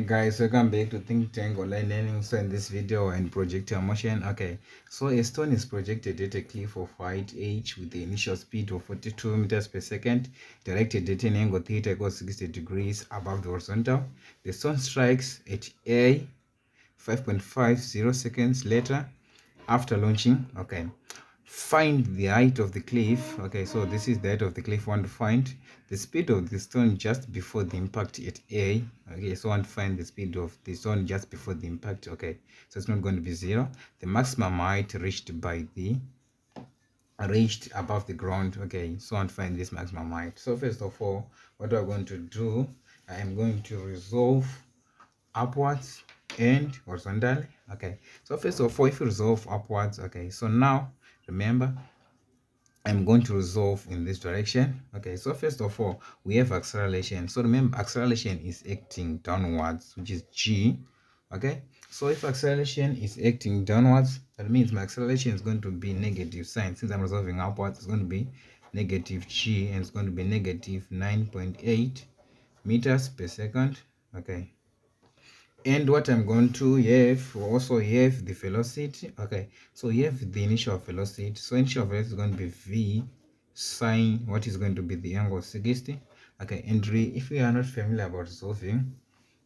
Hi guys, welcome back to Think Tank Online Learning. So in this video and projectile motion, okay. So a stone is projected at a cliff of height h with the initial speed of 42 meters per second, directed at an angle theta equals 60 degrees above the horizontal. The stone strikes at a 5.50 seconds later after launching. Okay find the height of the cliff. Okay so this is the height of the cliff. Want to find the speed of the stone just before the impact at a. Okay so I want to find the speed of the stone just before the impact. Okay so it's not going to be zero. The maximum height reached by the reached above the ground. Okay so I want to find this maximum height. So first of all what we're going to do i am going to resolve upwards and horizontally. Okay so first of all if you resolve upwards okay so now remember i'm going to resolve in this direction. Okay so first of all we have acceleration. So remember acceleration is acting downwards which is g okay? So if acceleration is acting downwards that means my acceleration is going to be negative sign. Since i'm resolving upwards it's going to be negative g and it's going to be negative 9.8 meters per second okay and what i'm going to have also have the velocity. Okay so you have the initial velocity. So initial velocity is going to be v sine what is going to be the angle 60 okay and if you are not familiar about solving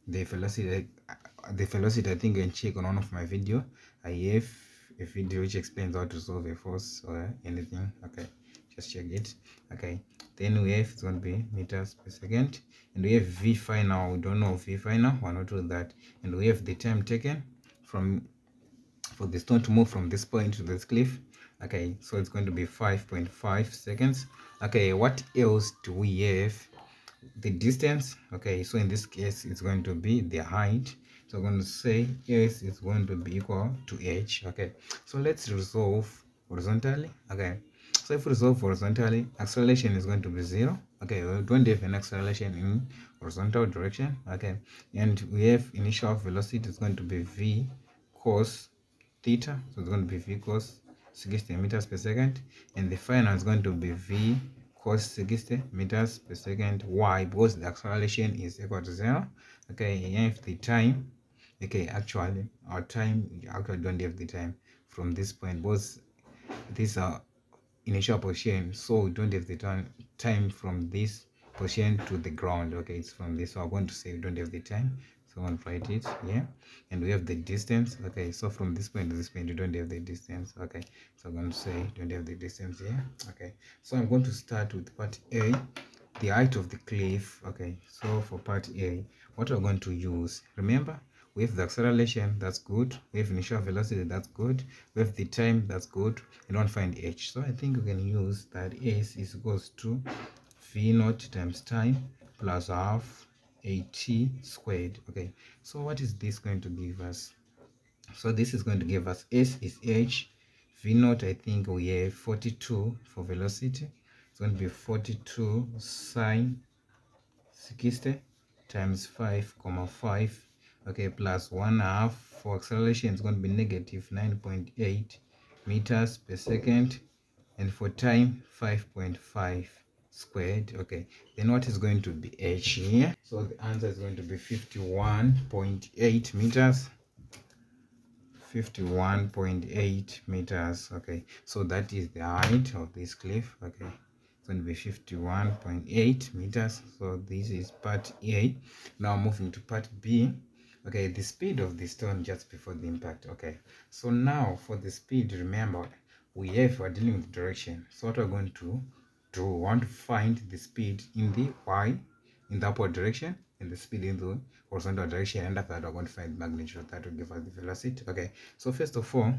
the velocity uh, the velocity i think you can check on one of my video. I have a video which explains how to solve a force or anything. Okay check it okay? Then we have it's going to be meters per second. And we have v final. We don't know v final we're not with that. And we have the time taken from for the stone to move from this point to this cliff okay? So it's going to be 5.5 seconds. Okay what else do we have? The distance okay? So in this case it's going to be the height. So i'm going to say s is going to be equal to h okay? So let's resolve horizontally okay so if we resolve horizontally acceleration is going to be zero. Okay we don't have an acceleration in horizontal direction. Okay and we have initial velocity is going to be v cos theta. So it's going to be v cos 60 meters per second. And the final is going to be v cos 60 meters per second. Why? Because the acceleration is equal to zero. Okay and if the time. Okay actually our time actually don't have the time from this point because these are initial position so we don't have the time time from this position to the ground. Okay it's from this so i'm going to say we don't have the time. So i'm write it yeah and we have the distance. Okay so from this point to this point we don't have the distance. Okay so i'm going to say don't have the distance here. Okay so i'm going to start with part a the height of the cliff. Okay so for part a what we're going to use remember we have the acceleration that's good. We have initial velocity that's good. We have the time that's good. We don't find h so i think we can use that s is equals to v naught times time plus half at squared. Okay. So what is this going to give us? So this is going to give us s is h. V naught i think we have 42 for velocity. It's going to be 42 sine 60 times 5 comma 5 okay plus one half for acceleration is going to be negative 9.8 meters per second. And for time 5.5 squared okay. Then what is going to be h here? So the answer is going to be 51.8 meters. 51.8 meters okay. So that is the height of this cliff okay. It's going to be 51.8 meters. So this is part a. Now moving to part b okay the speed of the stone just before the impact okay. So now for the speed remember we have we're dealing with direction. So what we're going to do we want to find the speed in the y in the upward direction and the speed in the horizontal direction. And after that we're going to find magnitude that will give us the velocity okay. So first of all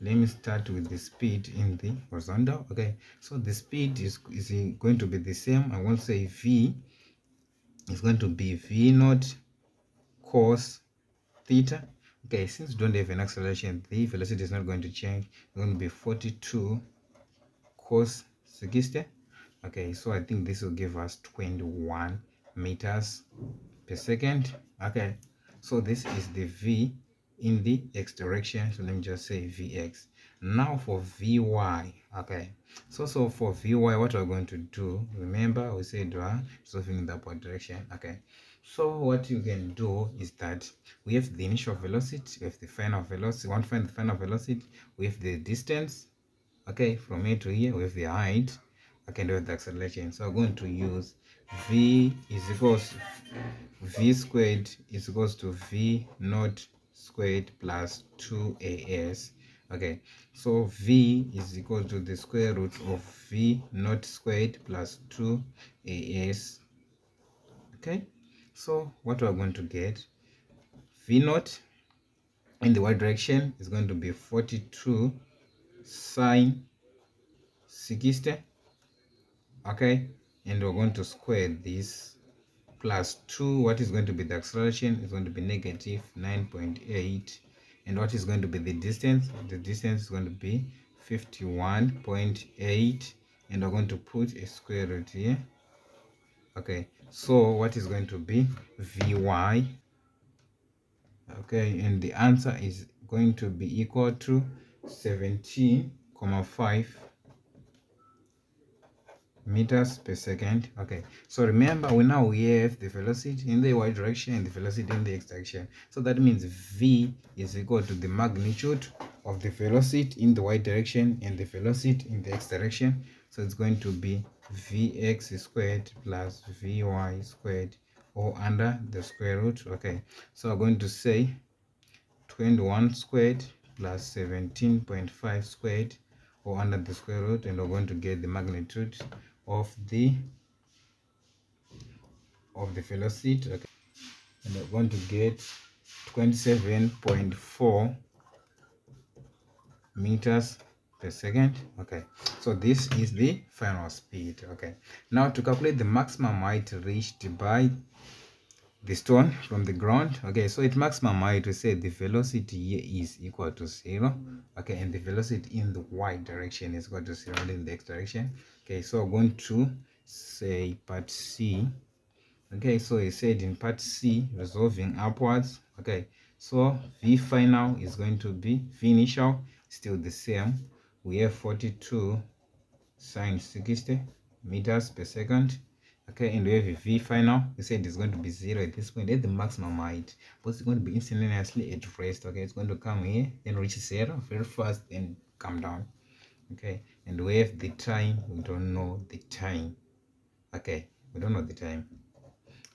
let me start with the speed in the horizontal okay. So the speed is is going to be the same. I won't say v. Is going to be v naught cos theta. Okay since don't have an acceleration the velocity is not going to change. It's going to be 42 cos 60 okay so i think this will give us 21 meters per second. Okay so this is the v in the x direction. So let me just say vx now for vy okay. So so for vy what we're going to do remember we said we're solving in the upward direction. Okay so what you can do is that we have the initial velocity we have the final velocity to find the final velocity we have the distance okay from here to here we have the height I can do the acceleration. So i'm going to use v is equals v squared is equals to v naught squared plus 2as okay. So v is equal to the square root of v naught squared plus 2as okay so what we're going to get v naught in the y direction is going to be 42 sine 60 okay? And we're going to square this plus 2 what is going to be the acceleration is going to be negative 9.8 and what is going to be the distance? The distance is going to be 51.8 and we're going to put a square root here okay so what is going to be vy okay and the answer is going to be equal to 17.5 meters per second. Okay so remember we now we have the velocity in the y direction and the velocity in the x direction. So that means v is equal to the magnitude of the velocity in the y direction and the velocity in the x direction so it's going to be vx squared plus vy squared or under the square root. Okay. So i'm going to say 21 squared plus 17.5 squared or under the square root and we're going to get the magnitude of the of the velocity. Okay. And we're going to get 27.4 meters per second. Okay. So this is the final speed. Okay. Now to calculate the maximum height reached by the stone from the ground. Okay. So at maximum height we say the velocity here is equal to zero. Okay. And the velocity in the y direction is equal to zero in the x direction. Okay. So we're going to say part c. Okay. So he said in part c resolving upwards. Okay. So v final is going to be v initial still the same we have 42 sine 60 meters per second. Okay and we have v final. We said it's going to be zero at this point at the maximum height but it's going to be instantaneously at rest. Okay it's going to come here and reach zero very fast and come down. Okay and we have the time. We don't know the time. Okay we don't know the time.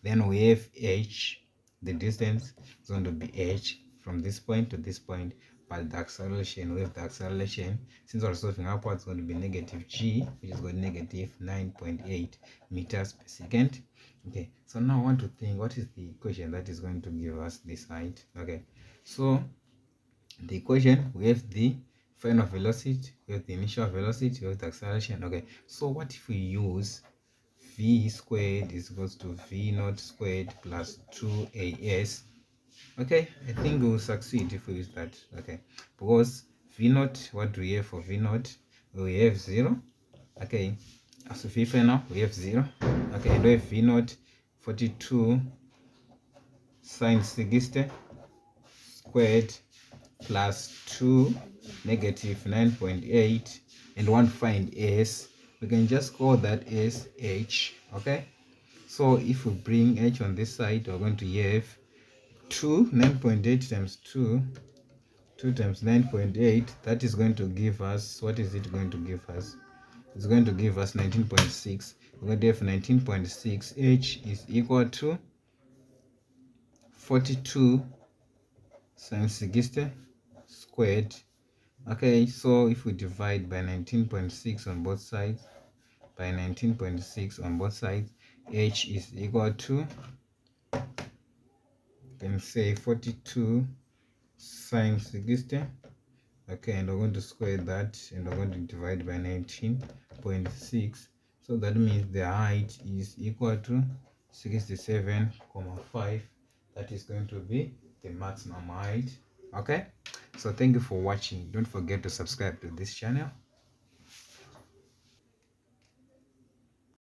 Then we have h the distance. Is going to be h from this point to this point but the acceleration with the acceleration since we're solving upwards going to be negative g which is going to negative 9.8 meters per second. Okay so now i want to think what is the equation that is going to give us this height? Okay so the equation we have the final velocity we have the initial velocity we have the acceleration okay so what if we use v squared is equals to v naught squared plus 2as okay i think we'll succeed if we use that okay. Because v naught what do we have for v naught? We have zero okay. So v final we have zero okay. And we have v naught 42 sine 60 squared plus 2 negative 9.8 and one find s. We can just call that as h okay. So if we bring h on this side we're going to have 2 9.8 times 2 2 times 9.8 that is going to give us what is it going to give us? It's going to give us 19.6 we're going to have 19.6 h is equal to 42 sine 60 squared. Okay so if we divide by 19.6 on both sides by 19.6 on both sides h is equal to can say 42 sine 60 okay and we're going to square that and we're going to divide by 19.6 so that means the height is equal to 67.5 that is going to be the maximum height. Okay? So thank you for watching. Don't forget to subscribe to this channel